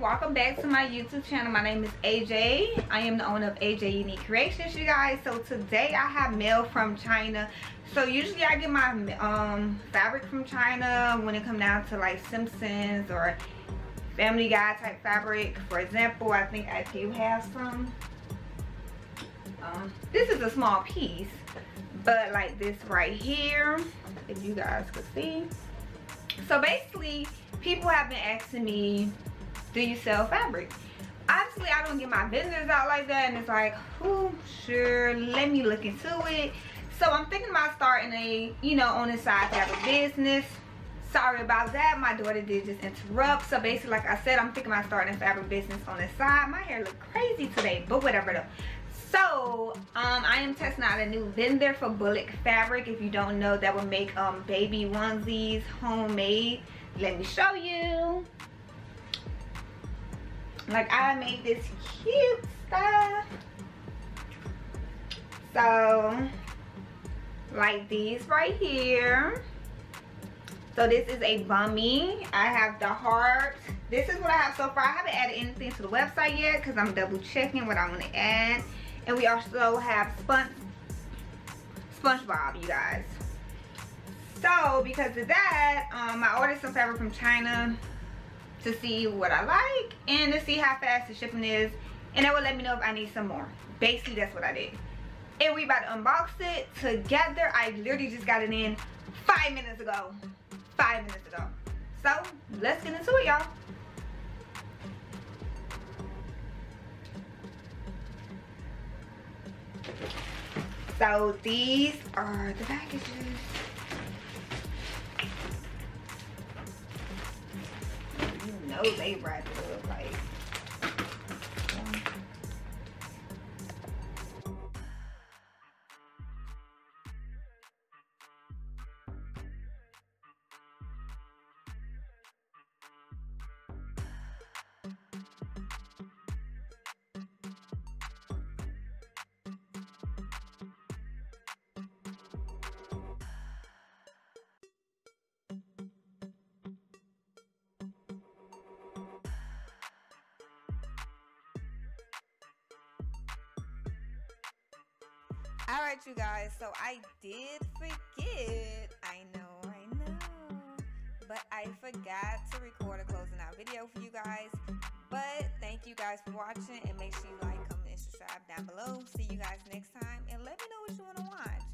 welcome back to my youtube channel. My name is aj i am the owner of aj unique creations you guys. So today i have mail from china. So usually i get my um fabric from china when it come down to like simpsons or family guy type fabric. For example i think i do have some. Um this is a small piece but like this right here if you guys could see. So basically people have been asking me do you sell fabric honestly i don't get my business out like that and it's like oh sure let me look into it. So i'm thinking about starting a you know on the side fabric business. Sorry about that my daughter did just interrupt. So basically like i said i'm thinking about starting a fabric business on the side. My hair look crazy today but whatever though. So um, i am testing out a new vendor for bullet fabric. If you don't know that will make um, baby onesies homemade. Let me show you like I made this cute stuff. So like these right here. So this is a bummy. I have the heart. This is what I have so far. I haven't added anything to the website yet because I'm double checking what I want to add. And we also have Sponge SpongeBob you guys. So because of that um, I ordered some fabric from China to see what I like and to see how fast the shipping is. And it will let me know if I need some more. Basically that's what I did. And we about to unbox it together. I literally just got it in five minutes ago. Five minutes ago. So let's get into it y'all. So these are the packages know they wrap it like all right you guys so i did forget i know i know but i forgot to record a closing out video for you guys but thank you guys for watching and make sure you like comment and subscribe down below. See you guys next time and let me know what you